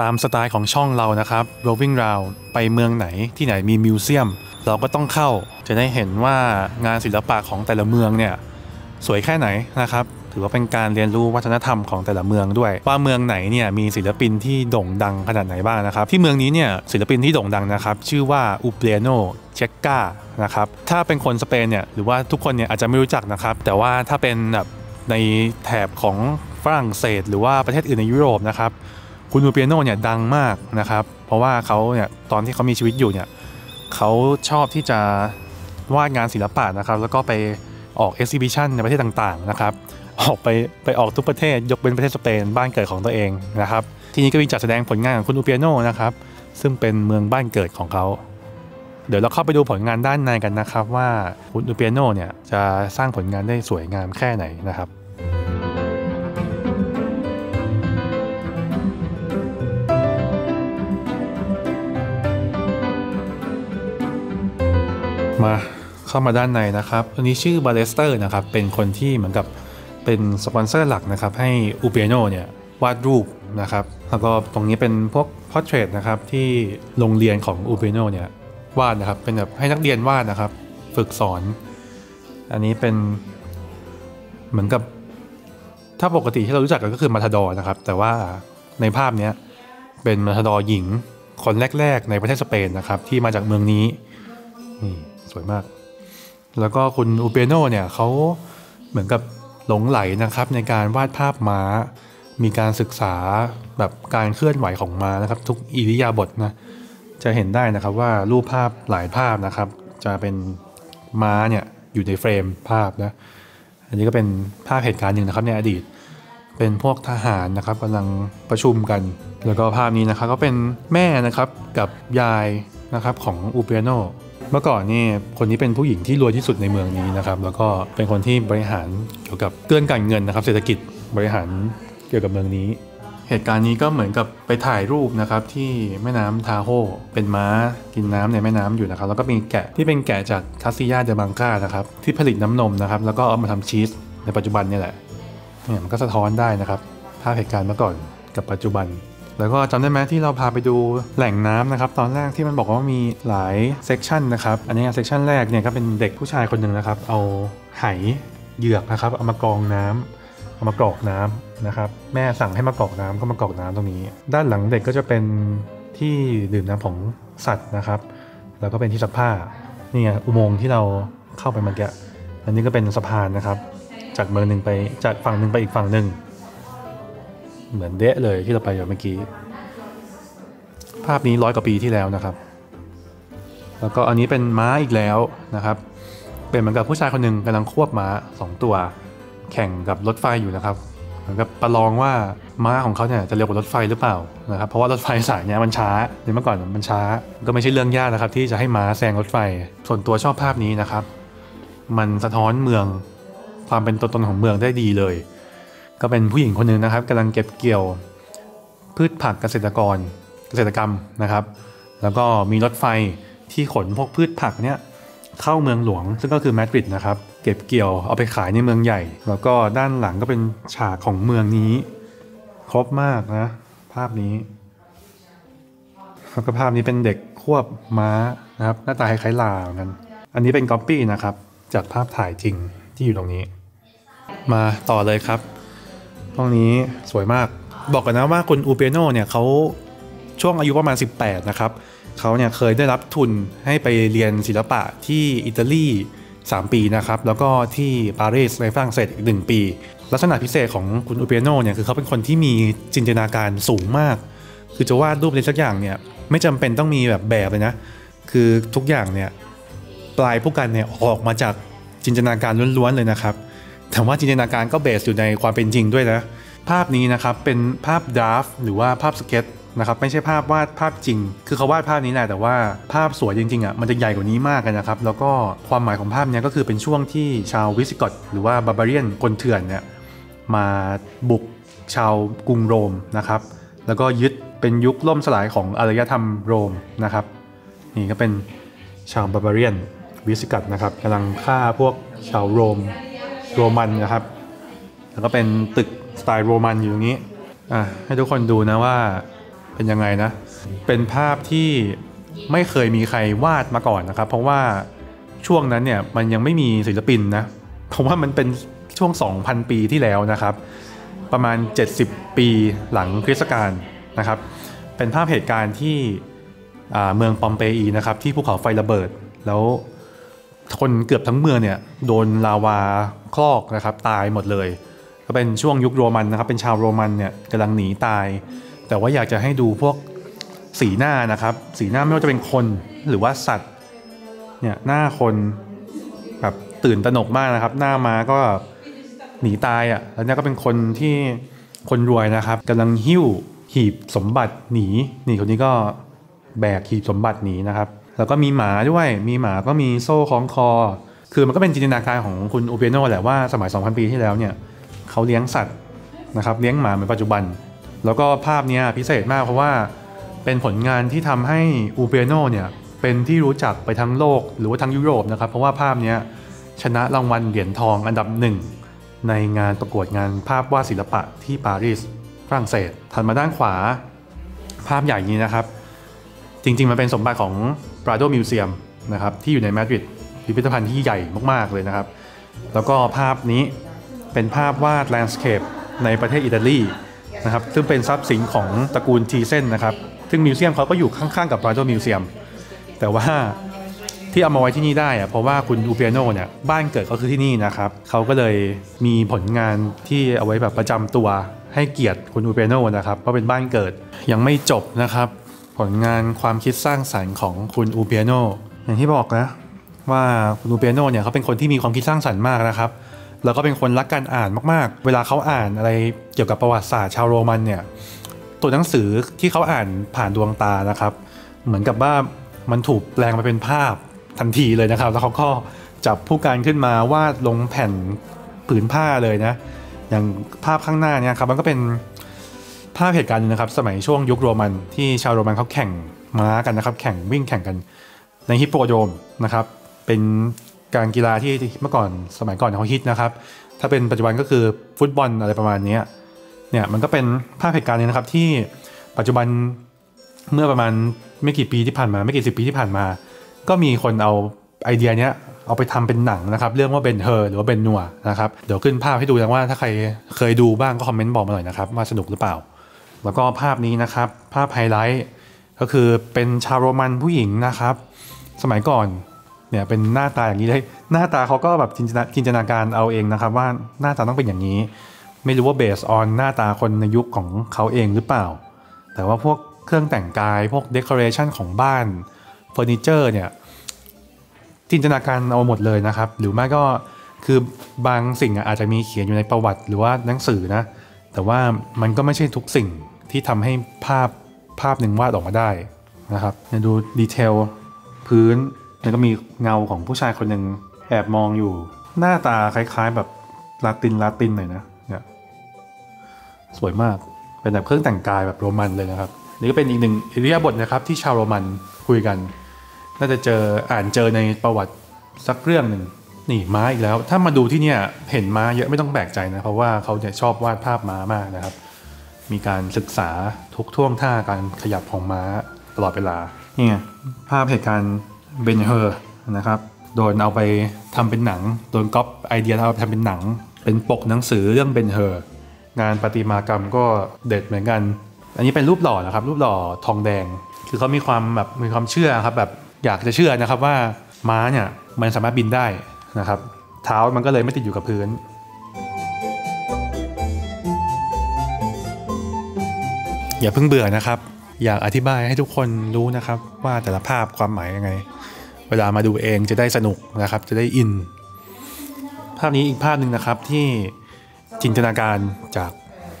ตามสไตล์ของช่องเรานะครับ roving round ไปเมืองไหนที่ไหนมีมิวเซียม เราก็ต้องเข้า จะได้เห็นว่างานศิลปะของแต่ละเมืองเนี่ยสวยแค่ไหนนะครับ ถือว่าเป็นการเรียนรู้วัฒนธรรมของแต่ละเมืองด้วย ว่าเมืองไหนเนี่ยมีศิลปินที่โด่งดังขนาดไหนบ้างนะครับ ที่เมืองนี้เนี่ยศิลปินที่โด่งดังนะครับ ชื่อว่าอูเปโนเชกกานะครับถ้าเป็นคนสเปนเนี่ยหรือว่าทุกคนเนี่ยอาจจะไม่รู้จักนะครับ แต่ว่าถ้าเป็นแบบในแถบของฝรั่งเศส หรือว่าประเทศอื่นในยุโรปนะครับ คุณอูเปียโนเนี่ยดังมากนะครับ เพราะว่าเขาเนี่ยตอนที่เขามีชีวิตอยู่เนี่ยเขาชอบที่จะวาดงานศิลปะนะครับ แล้วก็ไปออกเอ็กซิบิชันในประเทศต่างๆนะครับ ออกไปไปออกทุกประเทศยกเว้นประเทศสเปนบ้านเกิดของตัวเองนะครับ ทีนี้ก็มีจัดแสดงผลงานของคุณอูเปียโนนะครับ ซึ่งเป็นเมืองบ้านเกิดของเขาเดี๋ยวเราเข้าไปดูผลงานด้านในกันนะครับ ว่าคุณอูเปียโนเนี่ยจะสร้างผลงานได้สวยงามแค่ไหนนะครับ มาเข้ามาด้านในนะครับอันนี้ชื่อบาเลสเตอร์นะครับ เป็นคนที่เหมือนกับเป็นสปอนเซอร์หลักนะครับ ให้อูเปียโนเนี่ยวาดรูปนะครับ แล้วก็ตรงนี้เป็นพวก portrait นะครับที่โรงเรียนของอูเปียโนเนี่ยวาดนะครับ เป็นแบบให้นักเรียนวาดนะครับ ฝึกสอน อันนี้เป็นเหมือนกับถ้าปกติที่เรารู้จักกันก็คือมาทาดอร์นะครับ แต่ว่าในภาพนี้เป็นมาทาดอร์หญิงคนแรก ๆ ในประเทศสเปนนะครับ ที่มาจากเมืองนี้นี่ สวยมาก แล้วก็คุณอูเปโนเนี่ยเขาเหมือนกับหลงไหลนะครับในการวาดภาพม้า มีการศึกษาแบบการเคลื่อนไหวของม้านะครับ ทุกอิริยาบถนะจะเห็นได้นะครับว่ารูปภาพหลายภาพนะครับ จะเป็นม้าเนี่ยอยู่ในเฟรมภาพนะอันนี้ก็เป็นภาพเหตุการณ์หนึ่งนะครับในอดีต เป็นพวกทหารนะครับกำลังประชุมกัน แล้วก็ภาพนี้นะครับก็เป็นแม่นะครับกับยายนะครับของอูเปียโน เมื่อก่อนนี่คนนี้เป็นผู้หญิงที่รวยที่สุดในเมืองนี้นะครับ แล้วก็เป็นคนที่บริหารเกี่ยวกับเกื้อนการเงินนะครับ เศรษฐกิจบริหารเกี่ยวกับเมืองนี้ เหตุการณ์นี้ก็เหมือนกับไปถ่ายรูปนะครับที่แม่น้ำทาโฮเป็นม้ากินน้ำในแม่น้ำอยู่นะครับ แล้วก็มีแกะที่เป็นแกะจากคาซิยาเดบังกานะครับที่ผลิตน้ำนมนะครับ แล้วก็เอามาทำชีสในปัจจุบันนี่แหละเนี่ยมันก็สะท้อนได้นะครับภาพเหตุการณ์เมื่อก่อนกับปัจจุบัน แล้วก็จำได้ไหมที่เราพาไปดูแหล่งน้ำนะครับตอนแรกที่มันบอกว่ามีหลาย section นะครับอันนี้ section แรกเนี่ยก็เป็นเด็กผู้ชายคนหนึ่งนะครับ เอาไหเหยือกนะครับเอามากรองน้ำเอามากรอกน้ำนะครับ แม่สั่งให้มากรอกน้ำก็มากรอกน้ำตรงนี้ ด้านหลังเด็กก็จะเป็นที่ดื่มน้ำของสัตว์นะครับ แล้วก็เป็นที่ซักผ้านี่ไงอุโมงค์ที่เราเข้าไปเมื่อกี้อันนี้ก็เป็นสะพานนะครับ จากเมืองหนึ่งไปจากฝั่งหนึ่งไปอีกฝั่งหนึ่ง เหมือนเด๊ะเลยที่เราไปเมื่อกี้ ภาพนี้ร้อยกว่าปีที่แล้วนะครับ แล้วก็อันนี้เป็นม้าอีกแล้วนะครับ เป็นเหมือนกับผู้ชายคนหนึ่งกำลังควบม้าสองตัว แข่งกับรถไฟอยู่นะครับ เหมือนกับประลองว่าม้าของเขาเนี่ยจะเร็วกว่ารถไฟหรือเปล่านะครับ เพราะว่ารถไฟสายเนี้ยมันช้าในเมื่อก่อนมันช้า ก็ไม่ใช่เรื่องยากนะครับ ที่จะให้ม้าแซงรถไฟ ส่วนตัวชอบภาพนี้นะครับ มันสะท้อนเมืองความเป็นตัวตนของเมืองได้ดีเลย ก็เป็นผู้หญิงคนหนึ่งนะครับกำลังเก็บเกี่ยวพืชผักเกษตรกรเกษตรกรรมนะครับ แล้วก็มีรถไฟที่ขนพวกพืชผักเนี่ยเข้าเมืองหลวง ซึ่งก็คือมาดริดนะครับ เก็บเกี่ยวเอาไปขายในเมืองใหญ่ แล้วก็ด้านหลังก็เป็นฉากของเมืองนี้ ครบมากนะ ภาพนี้แล้วก็ภาพนี้เป็นเด็กควบม้านะครับ หน้าตาคล้ายๆลาเหมือนกันอันนี้เป็นก๊อปปี้นะครับ จากภาพถ่ายจริงที่อยู่ตรงนี้ มาต่อเลยครับ ห้องนี้สวยมาก บอกกันนะว่าคุณอูเปโนเนี่ยเขาช่วงอายุประมาณ 18 นะครับเขาเนี่ยเคยได้รับทุนให้ไปเรียนศิลปะที่อิตาลี 3 ปีนะครับ แล้วก็ที่ปารีสในฝรั่งเศสอีก 1 ปี ลักษณะพิเศษของคุณอูเปโนเนี่ยคือเขาเป็นคนที่มีจินตนาการสูงมาก คือจะวาดรูปอะไรสักอย่างเนี่ยไม่จำเป็นต้องมีแบบแบบเลยนะ คือทุกอย่างเนี่ยปลายผู้กันเนี่ยออกมาจากจินตนาการล้วนๆเลยนะครับ แต่ว่าจินตนาการก็เบสอยู่ในความเป็นจริงด้วยนะ ภาพนี้นะครับเป็นภาพดราฟหรือว่าภาพสเก็ตนะครับไม่ใช่ภาพวาดภาพจริง คือเขาวาดภาพนี้แหละแต่ว่าภาพสวยจริงๆอะมันจะใหญ่กว่านี้มากนะครับ แล้วก็ความหมายของภาพนี้ก็คือเป็นช่วงที่ชาววิสิกอตหรือว่าบาบาเรียนคนเถื่อนเนี่ยมาบุกชาวกรุงโรมนะครับ แล้วก็ยึดเป็นยุคล่มสลายของอารยธรรมโรมนะครับ นี่ก็เป็นชาวบาบาเรียนวิสิกัตนะครับกำลังฆ่าพวกชาวโรม โรมันนะครับ แล้วก็เป็นตึกสไตล์โรมันอยู่ตรงนี้อะให้ทุกคนดูนะว่าเป็นยังไงนะ เป็นภาพที่ไม่เคยมีใครวาดมาก่อนนะครับ เพราะว่าช่วงนั้นเนี่ยมันยังไม่มีศิลปินนะ เพราะว่ามันเป็นช่วง 2,000 ปีที่แล้วนะครับ ประมาณ 70 ปีหลังคริสต์กาลนะครับ เป็นภาพเหตุการณ์ที่เมืองปอมเปอีนะครับที่ภูเขาไฟระเบิด แล้ว คนเกือบทั้งเมืองเนี่ยโดนลาวาคลอกนะครับตายหมดเลย ก็เป็นช่วงยุคโรมันนะครับเป็นชาวโรมันเนี่ยกำลังหนีตาย แต่ว่าอยากจะให้ดูพวกสีหน้านะครับ สีหน้าไม่ว่าจะเป็นคนหรือว่าสัตว์เนี่ยหน้าคนแบบตื่นตระหนกมากนะครับ หน้าม้าก็หนีตายอะ่ะแล้วนี่ก็เป็นคนที่คนรวยนะครับกำลังหิ้วหีบสมบัติหนีนี่คนนี้ก็แบกหีบสมบัติหนีนะครับ แล้วก็มีหมาด้วย มีหมาก็มีโซ่คล้องคอ คือมันก็เป็นจินตนาการของคุณอูเปียโนแหละว่าสมัย 2,000 ปีที่แล้วเนี่ยเขาเลี้ยงสัตว์นะครับเลี้ยงหมาเหมือนปัจจุบัน แล้วก็ภาพนี้พิเศษมากเพราะว่าเป็นผลงานที่ทำให้อูเปียโนเนี่ยเป็นที่รู้จักไปทั้งโลกหรือว่าทั้งยุโรปนะครับ เพราะว่าภาพนี้ชนะรางวัลเหรียญทองอันดับหนึ่งในงานประกวดงานภาพวาดศิลปะที่ปารีสฝรั่งเศสถัดมาด้านขวา ภาพใหญ่นี้นะครับ จริงๆมันเป็นสมบัติของ Prado Museum นะครับที่อยู่ในมาดริดพิพิธภัณฑ์ที่ใหญ่มากๆเลยนะครับ แล้วก็ภาพนี้เป็นภาพวาด landscape ในประเทศอิตาลีนะครับซึ่งเป็นทรัพย์สินของตระกูลทีเซนนะครับ ซึ่ง museum เขาก็อยู่ข้างๆกับ Prado Museum แต่ว่าที่เอามาไว้ที่นี่ได้อะเพราะว่าคุณอูเปียโนเนี่ยบ้านเกิดก็คือที่นี่นะครับเขาก็เลยมีผลงานที่เอาไว้แบบประจำตัวให้เกียรติคุณอูเปียโนนะครับเพราะเป็นบ้านเกิดยังไม่จบนะครับ ผลงานความคิดสร้างสรรค์ของคุณอูเปียโนอย่างที่บอกนะว่าคุณอูเปียโนเนี่ยเขาเป็นคนที่มีความคิดสร้างสรรค์มากนะครับ แล้วก็เป็นคนรักการอ่านมากๆ เวลาเขาอ่านอะไรเกี่ยวกับประวัติศาสตร์ชาวโรมันเนี่ยตัวหนังสือที่เขาอ่านผ่านดวงตานะครับ เหมือนกับว่ามันถูกแปลงมาเป็นภาพทันทีเลยนะครับ แล้วเขาก็จับผู้การขึ้นมาวาดลงแผ่นผืนผ้าเลยนะ อย่างภาพข้างหน้าเนี่ยครับมันก็เป็น ภาพเหตุการณ์นึงนะครับ สมัยช่วงยุคโรมันที่ชาวโรมันเขาแข่งม้ากันนะครับ แข่งวิ่งแข่งกันในฮิปโปโดมนะครับ เป็นการกีฬาที่เมื่อก่อนสมัยก่อนเขาฮิตนะครับ ถ้าเป็นปัจจุบันก็คือฟุตบอลอะไรประมาณนี้เนี่ยมันก็เป็นภาพเหตุการณ์นี้นะครับที่ปัจจุบันเมื่อประมาณไม่กี่ปีที่ผ่านมา ไม่กี่สิบปีที่ผ่านมา ก็มีคนเอาไอเดียเนี้ยเอาไปทำเป็นหนังนะครับ เรื่องว่าเบนเฮอร์หรือว่าเบนนัวนะครับ เดี๋ยวขึ้นภาพให้ดูนะว่าถ้าใครเคยดูบ้างก็คอมเมนต์บอกมาหน่อยนะครับว่าสนุกหรือเปล่า แล้วก็ภาพนี้นะครับ ภาพไฮไลท์ก็คือเป็นชาวโรมันผู้หญิงนะครับ สมัยก่อนเนี่ยเป็นหน้าตาอย่างนี้เลยหน้าตาเขาก็แบบจินตนาการเอาเองนะครับ ว่าหน้าตาต้องเป็นอย่างนี้ ไม่รู้ว่า based on หน้าตาคนในยุคของเขาเองหรือเปล่า แต่ว่าพวกเครื่องแต่งกายพวก decoration ของบ้านเฟอร์นิเจอร์เนี่ยจินตนาการเอาหมดเลยนะครับ หรือไม่ก็คือบางสิ่งอาจจะมีเขียนอยู่ในประวัติหรือว่าหนังสือนะ แต่ว่ามันก็ไม่ใช่ทุกสิ่ง ที่ทำให้ภาพภาพหนึ่งวาดออกมาได้นะครับดูดีเทลพื้นแล้วก็มีเงาของผู้ชายคนหนึ่งแอบมองอยู่ หน้าตาคล้าย ๆ แบบลาตินลาตินหน่อยนะเนี่ยสวยมากเป็นแบบเครื่องแต่งกายแบบโรมันเลยนะครับนี่ก็เป็นอีกหนึ่งอิริยาบถนะครับที่ชาวโรมันคุยกัน น่าจะเจออ่านเจอในประวัติสักเรื่องหนึ่งนี่ม้าอีกแล้ว ถ้ามาดูที่เนี่ยเห็นม้าเยอะไม่ต้องแปลกใจนะ เพราะว่าเขาเนี่ยชอบวาดภาพม้ามากนะครับ มีการศึกษาทุกท่วงท่าการขยับของม้าตลอดเวลานี่ไงภาพเหตุการณ์เบนเฮอร์นะครับโดนเอาไปทำเป็นหนัง โดนก๊อปไอเดียเอาไปทำเป็นหนัง เป็นปกหนังสือเรื่องเบนเฮอร์งานประติมากรรมก็เด็ดเหมือนกัน อันนี้เป็นรูปหล่อนะครับ รูปหล่อทองแดง คือเขามีความแบบมีความเชื่อครับแบบอยากจะเชื่อนะครับว่าม้าเนี่ยมันสามารถบินได้นะครับ เท้ามันก็เลยไม่ติดอยู่กับพื้น อย่าเพิ่งเบื่อนะครับ อยากอธิบายให้ทุกคนรู้นะครับ ว่าแต่ละภาพความหมายยังไง เวลามาดูเองจะได้สนุกนะครับ จะได้อิน ภาพนี้อีกภาพหนึ่งนะครับที่จินตนาการจาก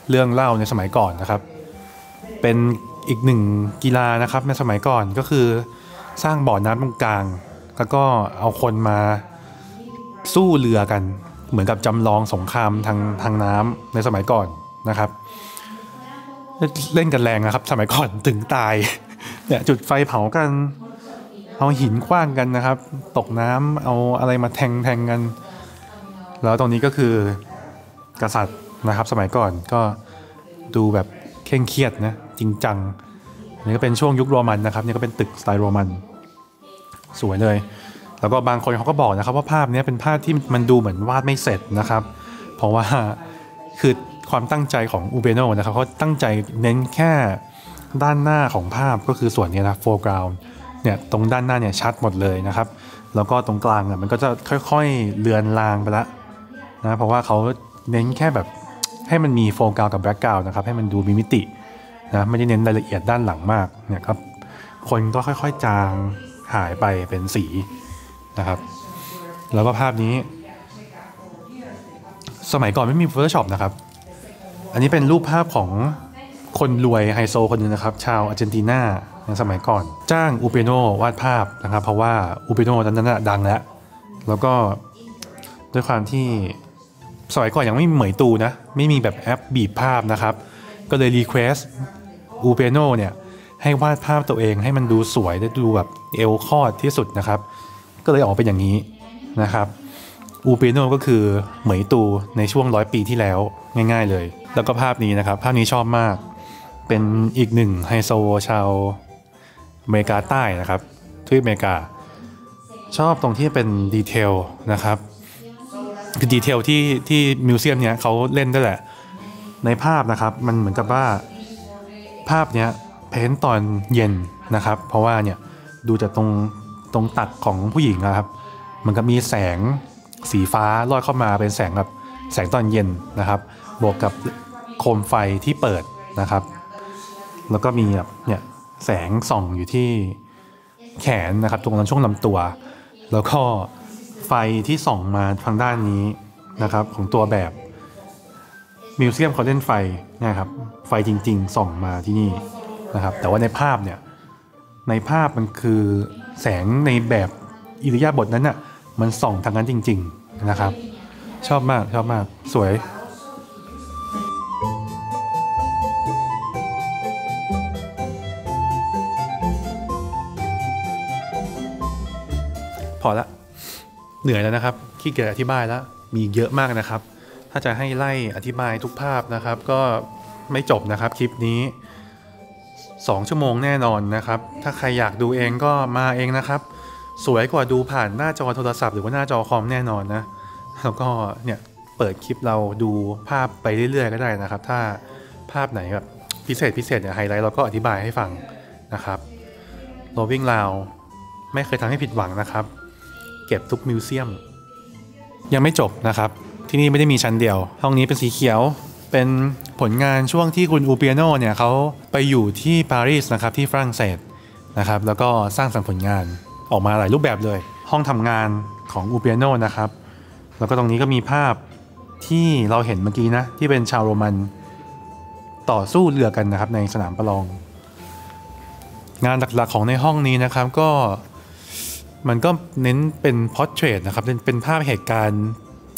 เรื่องเล่าในสมัยก่อนนะครับ เป็นอีกหนึ่งกีฬานะครับในสมัยก่อนก็คือสร้างบ่อน้ำตรงกลาง แล้วก็เอาคนมาสู้เรือกัน เหมือนกับจำลองสงครามทางทางน้ำในสมัยก่อนนะครับ เล่นกันแรงนะครับ สมัยก่อนถึงตายเนี่ยจุดไฟเผากัน เอาหินคว้างกันนะครับ ตกน้ำเอาอะไรมาแทงแทงกัน แล้วตรงนี้ก็คือกษัตริย์นะครับ สมัยก่อนก็ดูแบบเคร่งเครียดนะจริงจังนี่ก็เป็นช่วงยุคโรมันนะครับนี่ก็เป็นตึกสไตล์โรมันสวยเลย แล้วก็บางคนเขาก็บอกนะครับว่าภาพนี้เป็นภาพที่มันดูเหมือนวาดไม่เสร็จนะครับ เพราะว่าคือ ความตั้งใจของอูเบโนนะครับเขาตั้งใจเน้นแค่ด้านหน้าของภาพก็คือส่วนนี้นะ foreground เนี่ยตรงด้านหน้าเนี่ยชัดหมดเลยนะครับ แล้วก็ตรงกลางเนี่ยมันก็จะค่อยๆเลือนลางไปละนะเพราะว่าเขาเน้นแค่แบบให้มันมีโฟกัสกับ background นะครับให้มันดูมีมิตินะไม่ได้เน้นรายละเอียดด้านหลังมากเนี่ยครับคนก็ค่อยๆจางหายไปเป็นสีนะครับ แล้วก็ภาพนี้ สมัยก่อนไม่มี Photoshop นะครับ อันนี้เป็นรูปภาพของคนรวยไฮโซคนหนึ่งนะครับ ชาวอาร์เจนตินาในสมัยก่อน จ้างอูเปโนวาดภาพนะครับ เพราะว่าอูเปโนตอนนั้นนะดังแล้ว แล้วก็ด้วยความที่สมัยก่อนยังไม่มี Meitu นะ ไม่มีแบบแอปบีบภาพนะครับ ก็เลย request อูเปโนเนี่ยให้วาดภาพตัวเองให้มันดูสวยและดูแบบเอวคอดที่สุดนะครับ ก็เลยออกเป็นอย่างนี้นะครับ อูเปโนก็คือ Meitu ในช่วงร้อยปีที่แล้วง่ายๆเลย แล้วก็ภาพนี้นะครับ ภาพนี้ชอบมาก เป็นอีกหนึ่งไฮโซชาวอเมริกาใต้นะครับทวีปอเมริกา ชอบตรงที่เป็น detail นะครับคือ detail ที่ที่มิวเซียมเนี้ยเขาเล่นด้วยแหละ ในภาพนะครับมันเหมือนกับว่าภาพเนี้ยเพ้นตอนเย็นนะครับ เพราะว่าเนี่ยดูจากตรงตรงตัดของผู้หญิงนะครับ มันก็มีแสง สีฟ้าลอดเข้ามาเป็นแสงแบบแสงตอนเย็นนะครับ บวกกับโคมไฟที่เปิดนะครับ แล้วก็มีแบบเนี่ยแสงส่องอยู่ที่แขนนะครับ ตรงนั้นช่วงลำตัว แล้วก็ไฟที่ส่องมาทางด้านนี้นะครับของตัวแบบมิวเซียมเขาเล่นไฟนะครับ ไฟจริงๆ ส่องมาที่นี่นะครับ แต่ว่าในภาพเนี่ยในภาพมันคือแสงในแบบอิริยาบถนั้นน่ะ มันส่องทางนั้นจริง ๆนะครับ ชอบมากชอบมากสวยพอละเหนื่อยแล้วนะครับขี้เกียจอธิบายแล้วมีเยอะมากนะครับ ถ้าจะให้ไล่อธิบายทุกภาพนะครับ ก็ไม่จบนะครับคลิปนี้ 2 ชั่วโมงแน่นอนนะครับ ถ้าใครอยากดูเองก็มาเองนะครับ สวยกว่าดูผ่านหน้าจอโทรศัพท์หรือว่าหน้าจอคอมแน่นอนนะ แล้วก็เนี่ยเปิดคลิปเราดูภาพไปเรื่อยๆ ก็ได้นะครับ ถ้าภาพไหนแบบพิเศษพิเศษเนี่ยไฮไลท์เราก็อธิบายให้ฟังนะครับโรวิ่งลาวไม่เคยทำให้ผิดหวังนะครับ เก็บทุกมิวเซียม ยังไม่จบนะครับ ที่นี่ไม่ได้มีชั้นเดียว ห้องนี้เป็นสีเขียวเป็นผลงานช่วงที่คุณอูเปียโนเนี่ยเขาไปอยู่ที่ปารีสนะครับที่ฝรั่งเศสนะครับแล้วก็สร้างสรรค์ผลงาน ออกมาหลายรูปแบบเลย ห้องทำงานของอูเปียโนนะครับ แล้วก็ตรงนี้ก็มีภาพที่เราเห็นเมื่อกี้นะ ที่เป็นชาวโรมันต่อสู้เรือกันนะครับในสนามประลอง งานหลักๆของในห้องนี้นะครับก็มันก็เน้นเป็น portrait นะครับเป็นเป็นภาพเหตุการณ์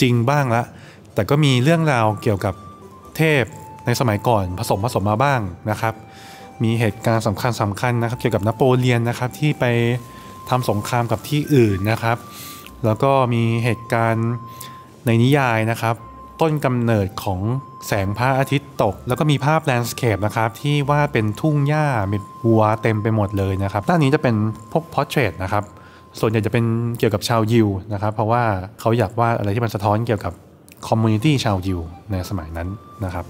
จริงบ้างละแต่ก็มีเรื่องราวเกี่ยวกับเทพในสมัยก่อนผสมผสมมาบ้างนะครับ มีเหตุการณ์สำคัญสำคัญนะครับ เกี่ยวกับนโปเลียนนะครับที่ไป ทำสงครามกับที่อื่นนะครับ แล้วก็มีเหตุการณ์ในนิยายนะครับ ต้นกำเนิดของแสงพระอาทิตย์ตก แล้วก็มีภาพ landscape นะครับ ที่วาดเป็นทุ่งหญ้ามีวัวเต็มไปหมดเลยนะครับด้านนี้จะเป็นพวก portrait นะครับส่วนใหญ่จะเป็นเกี่ยวกับชาวยิวนะครับ เพราะว่าเขาอยากวาดอะไรที่มันสะท้อนเกี่ยวกับ community ชาวยิวในสมัยนั้นนะครับ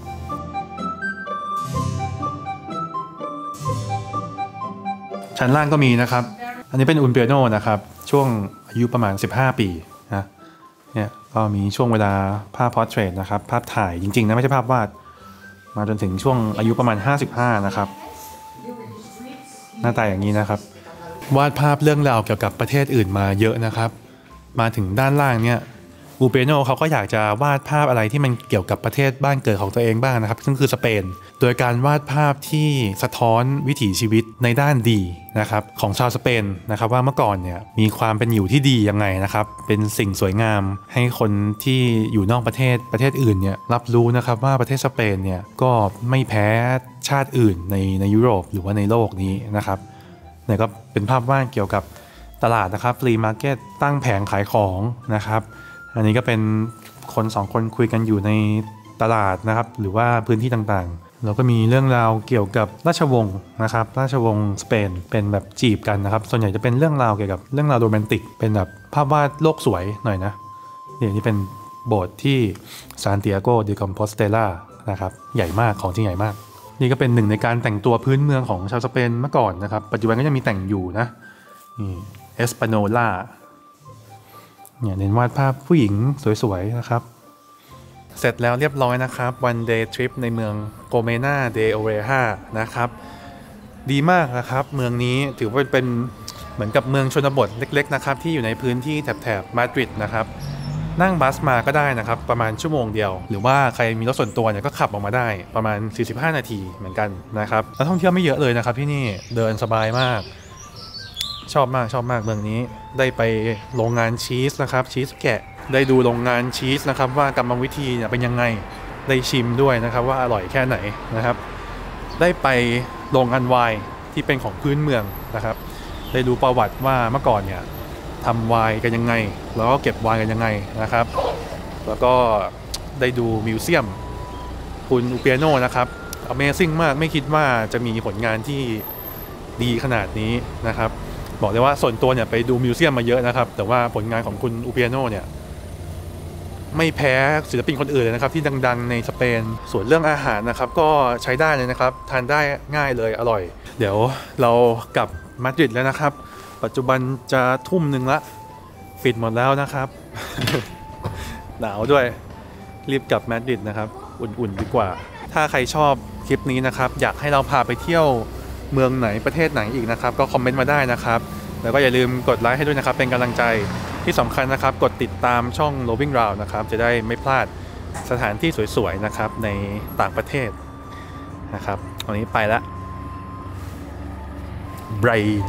ชั้นล่างก็มีนะครับ อันนี้เป็นอุนเปียโนนะครับ ช่วงอายุประมาณ 15 ปีนะเนี่ยก็มีช่วงเวลาภาพพอร์เทรตนะครับ ภาพถ่ายจริงๆนะไม่ใช่ภาพวาด มาจนถึงช่วงอายุประมาณ 55 นะครับ หน้าตาอย่างนี้นะครับ วาดภาพเรื่องราวเกี่ยวกับประเทศอื่นมาเยอะนะครับ มาถึงด้านล่างเนี่ยอูเปโนเขาก็อยากจะวาดภาพอะไรที่มันเกี่ยวกับประเทศบ้านเกิดของตัวเองบ้างนะครับ ซึ่งคือสเปน โดยการวาดภาพที่สะท้อนวิถีชีวิตในด้านดีนะครับของชาวสเปนนะครับว่าเมื่อก่อนเนี่ยมีความเป็นอยู่ที่ดียังไงนะครับเป็นสิ่งสวยงามให้คนที่อยู่นอกประเทศประเทศอื่นเนี่ยรับรู้นะครับว่าประเทศสเปนเนี่ยก็ไม่แพ้ชาติอื่นในในยุโรปหรือว่าในโลกนี้นะครับเนี่ยก็เป็นภาพวาดเกี่ยวกับตลาดนะครับ flea market ตั้งแผงขายของนะครับ อันนี้ก็เป็นคนสองคนคุยกันอยู่ในตลาดนะครับ หรือว่าพื้นที่ต่างๆ แล้วก็มีเรื่องราวเกี่ยวกับราชวงศ์นะครับ ราชวงศ์สเปนเป็นแบบจีบกันนะครับ ส่วนใหญ่จะเป็นเรื่องราวเกี่ยวกับเรื่องราวโรแมนติก เป็นแบบภาพวาดโลกสวยหน่อยนะเดี๋ยวนี้เป็นโบสถ์ที่ซานติอาโกเดคอมโพสเตลานะครับ ใหญ่มากของที่ใหญ่มาก นี่ก็เป็นหนึ่งในการแต่งตัวพื้นเมืองของชาวสเปนเมื่อก่อนนะครับ ปัจจุบันก็ยังมีแต่งอยู่นะนี่เอสปาโนล่าเนี่ยเน้นวาดภาพผู้หญิงสวยๆนะครับ เสร็จแล้วเรียบร้อยนะครับ one day trip ในเมืองโกเมนาเดโอเรฮานะครับ ดีมากนะครับ เมืองนี้ถือว่าเป็นเหมือนกับเมืองชนบทเล็กๆนะครับ ที่อยู่ในพื้นที่แถบๆมาดริดนะครับ นั่งบัสมาก็ได้นะครับ ประมาณชั่วโมงเดียว หรือว่าใครมีรถส่วนตัวเนี่ยก็ขับออกมาได้ประมาณ 45 นาทีเหมือนกันนะครับแล้วท่องเที่ยวไม่เยอะเลยนะครับ ที่นี่เดินสบายมาก ชอบมากชอบมากเมืองนี้ได้ไปโรงงานชีสนะครับชีสแกะ ได้ดูโรงงานชีสนะครับ ว่ากรรมวิธีเนี่ยเป็นยังไงได้ชิมด้วยนะครับ ว่าอร่อยแค่ไหนนะครับ ได้ไปโรงงานไวน์ที่เป็นของพื้นเมืองนะครับ ได้ดูประวัติว่าเมื่อก่อนเนี่ยทำไวน์กันยังไง แล้วก็เก็บไวน์กันยังไงนะครับ แล้วก็ได้ดูมิวเซียมคุณอุเปียโนนะครับ Amazing มากไม่คิดว่าจะมีผลงานที่ดีขนาดนี้นะครับ บอกเลยว่าส่วนตัวเนี่ยไปดูมิวเซียมมาเยอะนะครับ แต่ว่าผลงานของคุณอุเปียโนเนี่ย ไม่แพ้ศิลปินคนอื่นเลยนะครับที่ดัง ๆ ในสเปน ส่วนเรื่องอาหารนะครับก็ใช้ได้เลยนะครับ ทานได้ง่ายเลยอร่อย เดี๋ยวเรากลับมาดริดแล้วนะครับ ปัจจุบันจะทุ่มหนึ่งละปิดหมดแล้วนะครับ หนาวด้วยรีบกลับมาดริดนะครับ อุ่นๆดีกว่า ถ้าใครชอบคลิปนี้นะครับ อยากให้เราพาไปเที่ยวเมืองไหนประเทศไหนอีกนะครับ ก็คอมเมนต์มาได้นะครับ แล้วก็อย่าลืมกดไลค์ให้ด้วยนะครับ เป็นกำลังใจ ที่สำคัญนะครับกดติดตามช่อง Loving Round นะครับ จะได้ไม่พลาดสถานที่สวยๆนะครับในต่างประเทศนะครับวันนี้ไปละ Brain